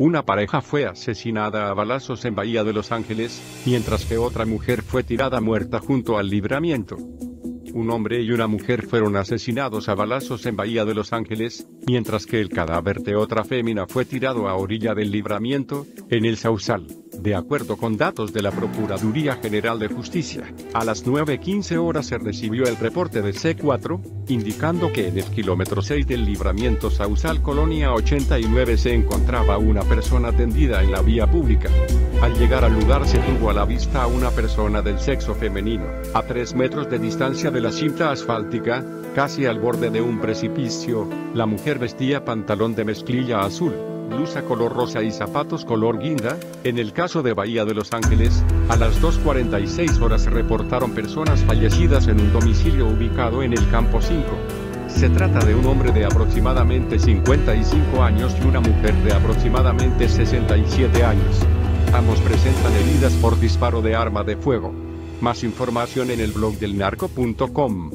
Una pareja fue asesinada a balazos en Bahía de Los Ángeles, mientras que otra mujer fue tirada muerta junto al libramiento. Un hombre y una mujer fueron asesinados a balazos en Bahía de Los Ángeles, mientras que el cadáver de otra fémina fue tirado a orilla del libramiento, en el Sausal. De acuerdo con datos de la Procuraduría General de Justicia, a las 9.15 horas se recibió el reporte de C4, indicando que en el kilómetro 6 del libramiento Sausal Colonia 89 se encontraba una persona tendida en la vía pública. Al llegar al lugar se tuvo a la vista a una persona del sexo femenino, a 3 metros de distancia de la cinta asfáltica, casi al borde de un precipicio, la mujer vestía pantalón de mezclilla azul blusa color rosa y zapatos color guinda, en el caso de Bahía de Los Ángeles, a las 2.46 horas se reportaron personas fallecidas en un domicilio ubicado en el campo 5. Se trata de un hombre de aproximadamente 55 años y una mujer de aproximadamente 67 años. Ambos presentan heridas por disparo de arma de fuego. Más información en el blog del narco.com.